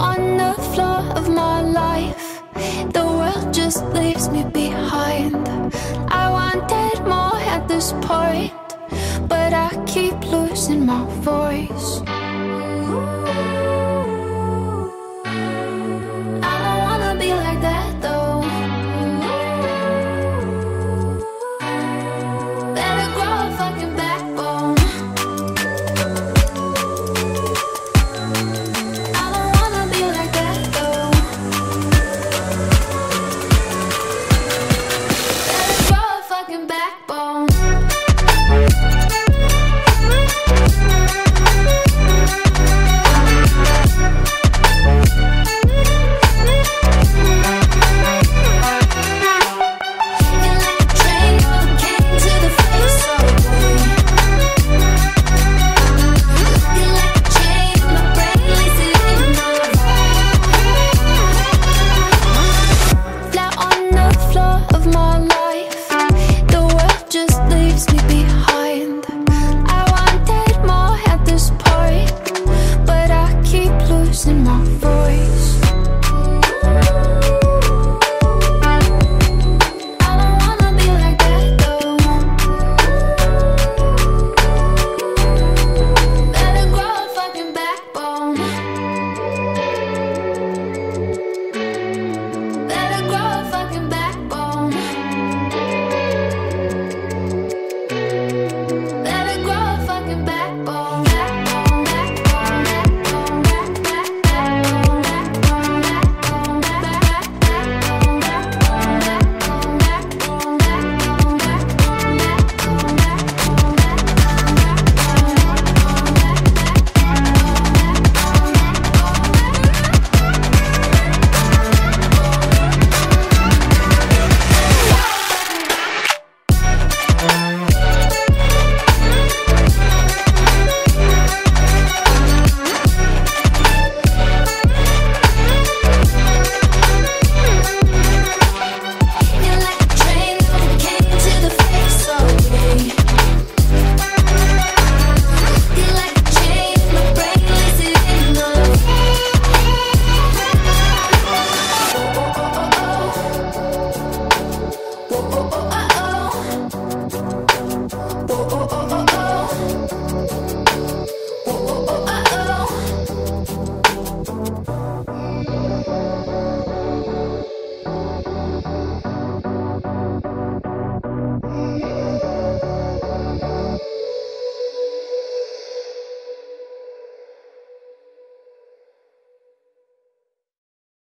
on the floor of my life. The world just leaves me behind. I wanted more at this point, but I keep losing my voice.